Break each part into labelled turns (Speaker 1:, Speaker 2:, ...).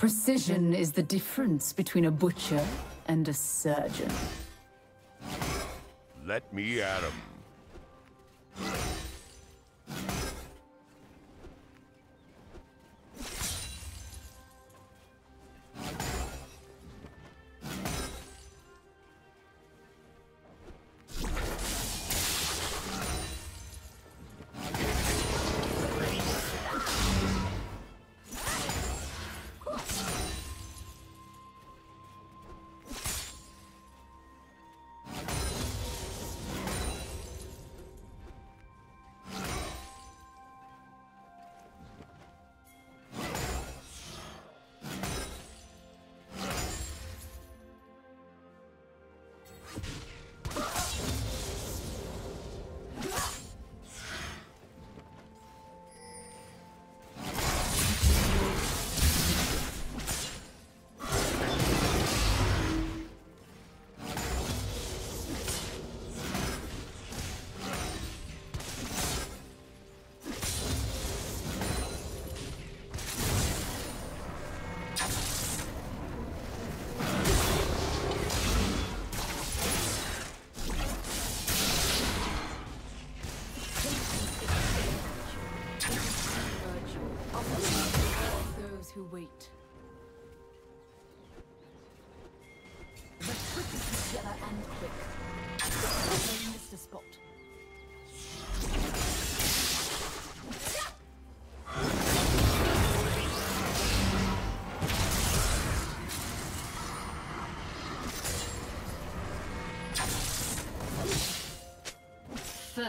Speaker 1: Precision is the difference between a butcher and a surgeon.
Speaker 2: Let me at him.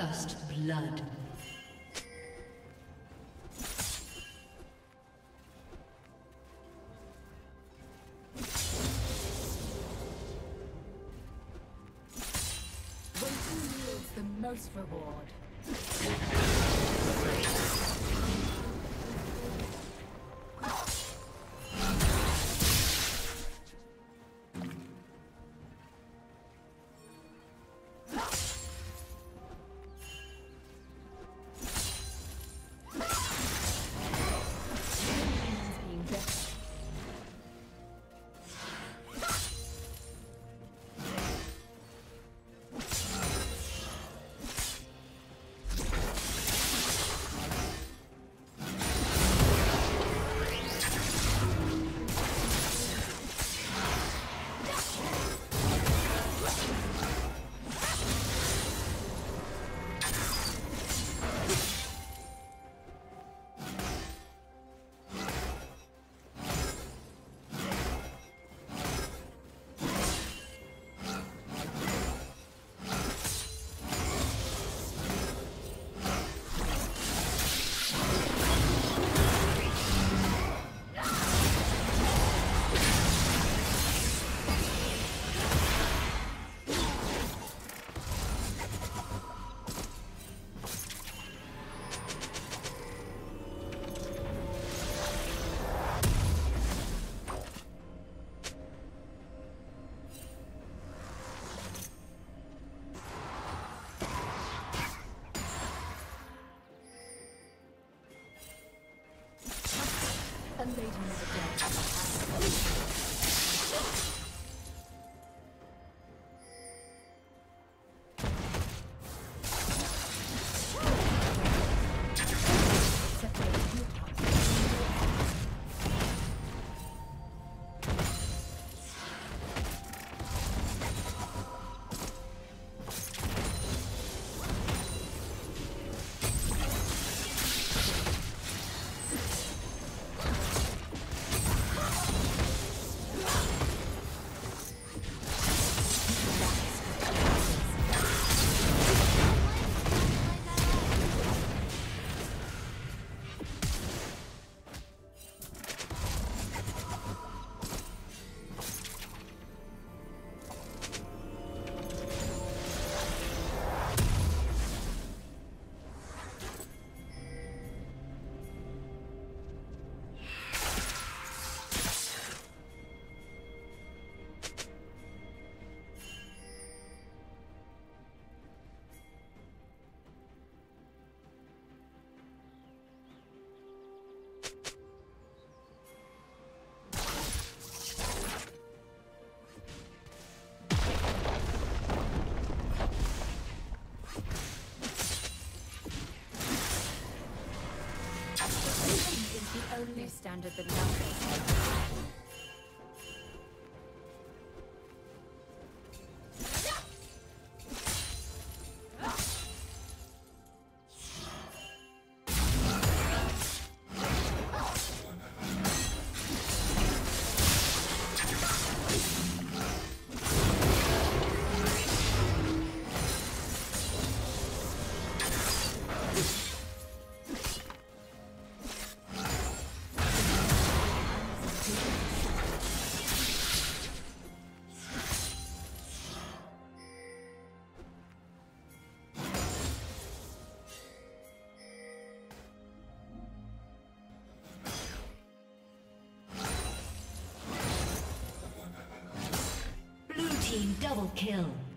Speaker 3: First blood.
Speaker 4: The most reward.
Speaker 3: understanding the numbers.
Speaker 2: team double kill.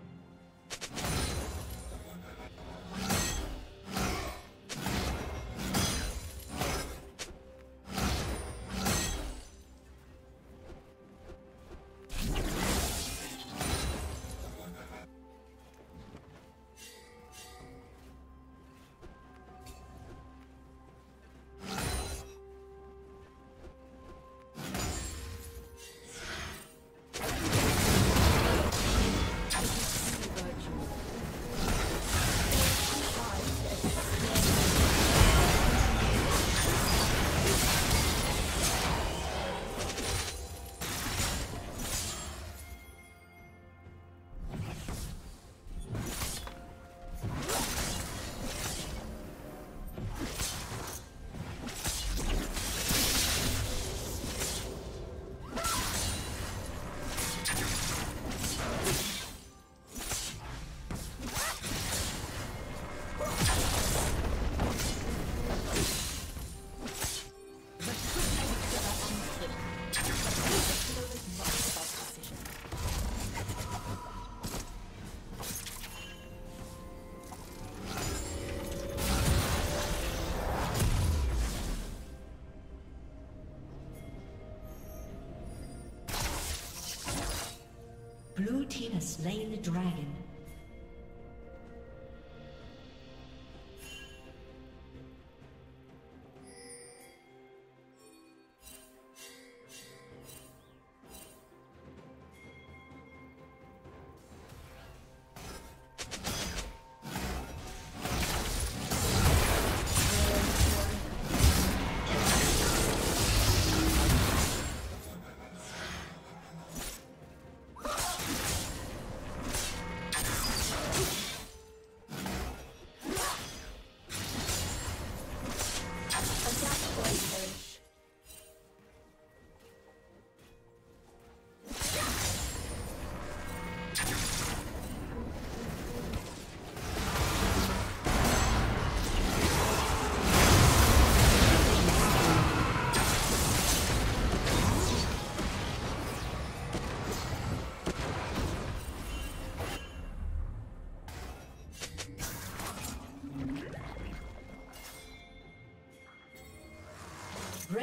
Speaker 2: slain the dragon.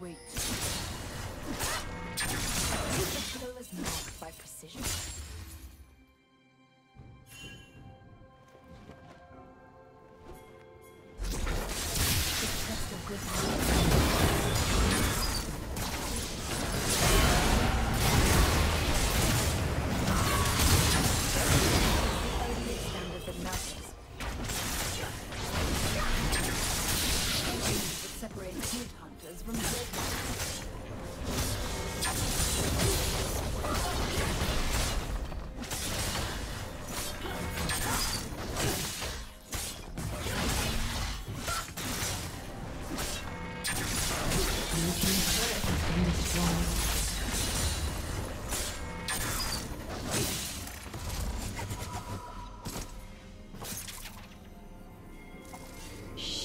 Speaker 3: wait.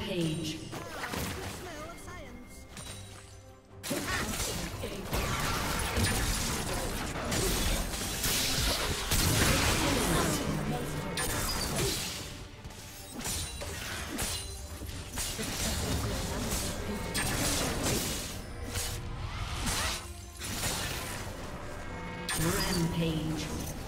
Speaker 2: Rampage.
Speaker 3: Rampage.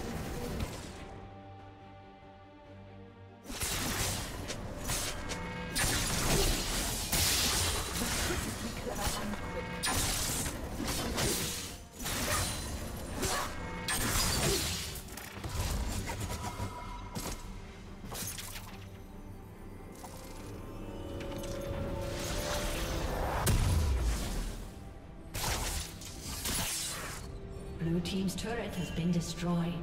Speaker 3: Destroyed.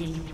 Speaker 3: Dominating.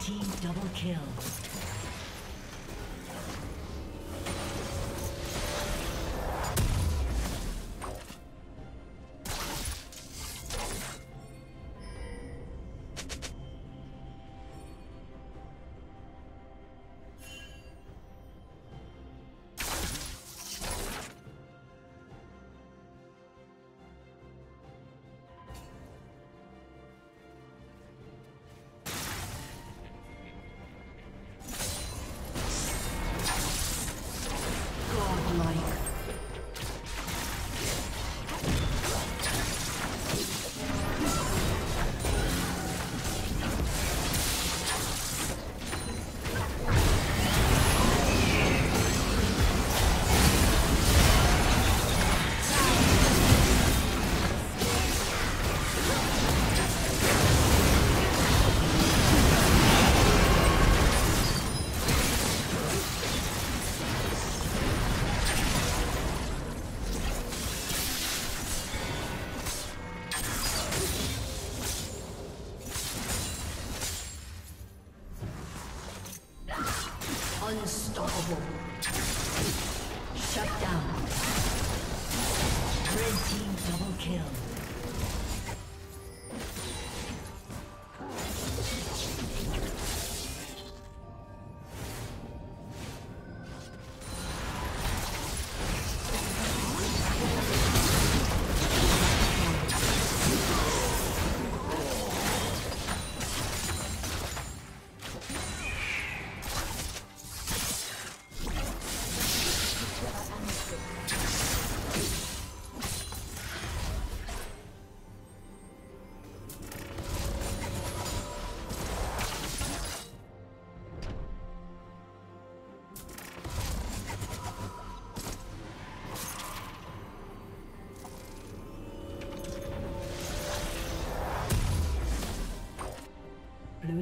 Speaker 3: Team double kill.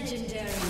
Speaker 3: Legendary.